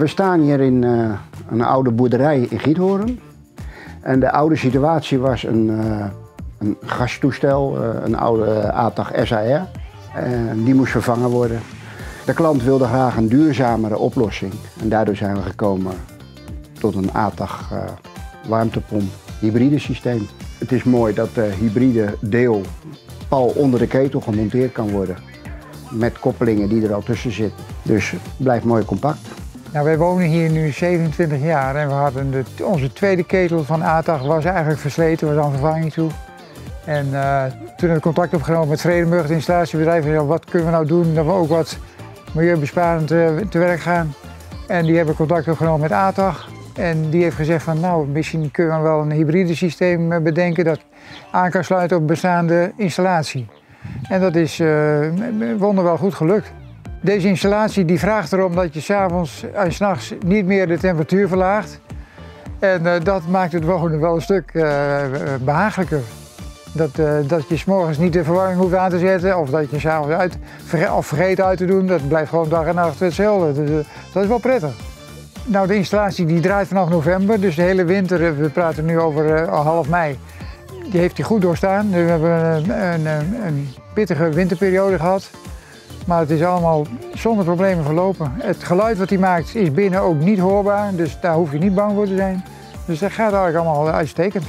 We staan hier in uh, een oude boerderij in Giethoorn. En de oude situatie was een, uh, een gastoestel, uh, een oude ATAG SAR. En die moest vervangen worden. De klant wilde graag een duurzamere oplossing. En daardoor zijn we gekomen tot een ATAG warmtepomp hybride systeem. Het is mooi dat de hybride deel pal onder de ketel gemonteerd kan worden. Met koppelingen die er al tussen zitten. Dus blijft mooi compact. Nou, wij wonen hier nu 27 jaar en we hadden de, onze tweede ketel van ATAG was eigenlijk versleten, was aan vervanging toe. En uh, toen heb ik contact opgenomen met Vredenburg, het installatiebedrijf. En wat kunnen we nou doen dat we ook wat milieubesparend te, te werk gaan. En die hebben contact opgenomen met ATAG. En die heeft gezegd van nou, misschien kunnen we wel een hybride systeem eh, bedenken dat aan kan sluiten op bestaande installatie. En dat is uh, wonderwel goed gelukt. Deze installatie die vraagt erom dat je s'avonds en s'nachts niet meer de temperatuur verlaagt. En uh, dat maakt het wonen wel een stuk uh, behagelijker. Dat, dat je s'morgens niet de verwarming hoeft aan te zetten of dat je s'avonds uit, of vergeet uit te doen. Dat blijft gewoon dag en nacht hetzelfde. Dat, is wel prettig. Nou, de installatie die draait vanaf november, dus de hele winter, we praten nu over half mei, die heeft hij goed doorstaan. We hebben een, een, een pittige winterperiode gehad. Maar het is allemaal zonder problemen verlopen. Het geluid wat hij maakt is binnen ook niet hoorbaar, dus daar hoef je niet bang voor te zijn. Dus dat gaat eigenlijk allemaal uitstekend.